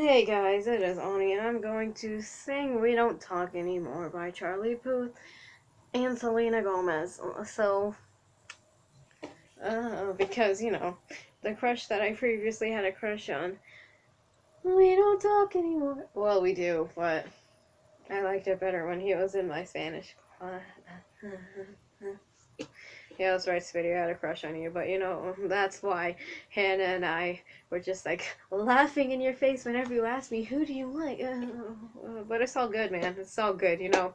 Hey guys, it is Ani, and I'm going to sing We Don't Talk Anymore by Charlie Puth and Selena Gomez. So, uh, because, you know, the crush that I previously had a crush on, we don't talk anymore. Well, we do, but I liked it better when he was in my Spanish class. Yeah, that's right, Spitty. I had a crush on you, but you know, that's why Hannah and I were just like laughing in your face whenever you asked me, who do you like? Uh, but it's all good, man. It's all good, you know.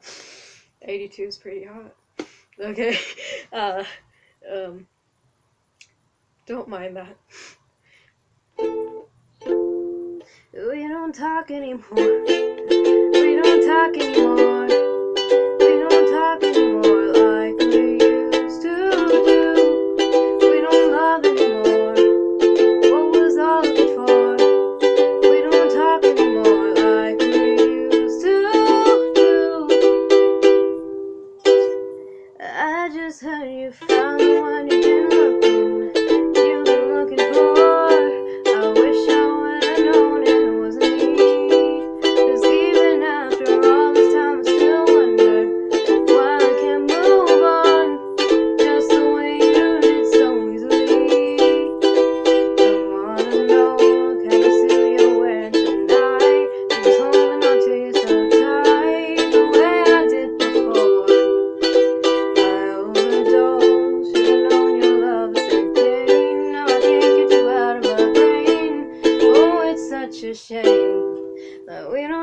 82 is pretty hot. Okay. Uh, um, don't mind that. We don't talk anymore. We don't talk anymore.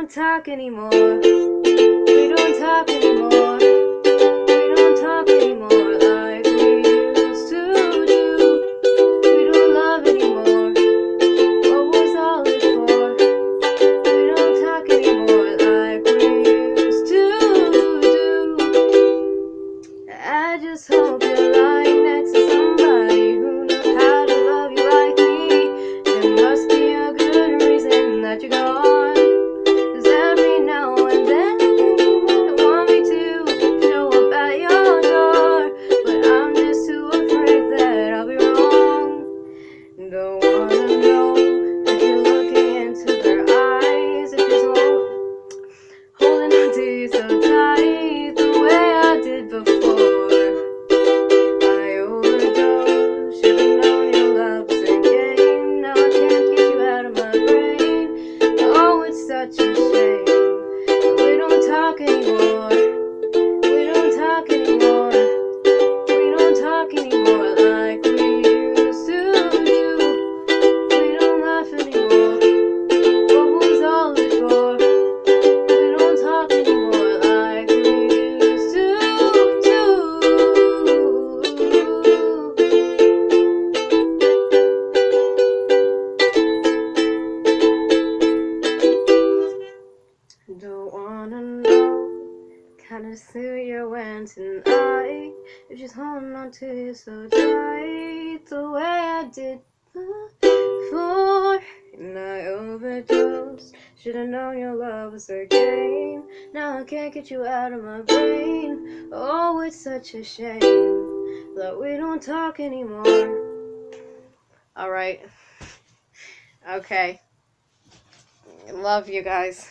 Don't talk anymore. We don't talk anymore. We don't talk anymore like we used to do. We don't love anymore. What was all it for? We don't talk anymore like we used to do. I just hope you're lying next of suit you're wearing tonight. If she's holding on to you so tight, the way I did before. And I overdosed. Should've known your love was a game. Now I can't get you out of my brain. Oh, it's such a shame that we don't talk anymore. Alright. Okay. Love you guys.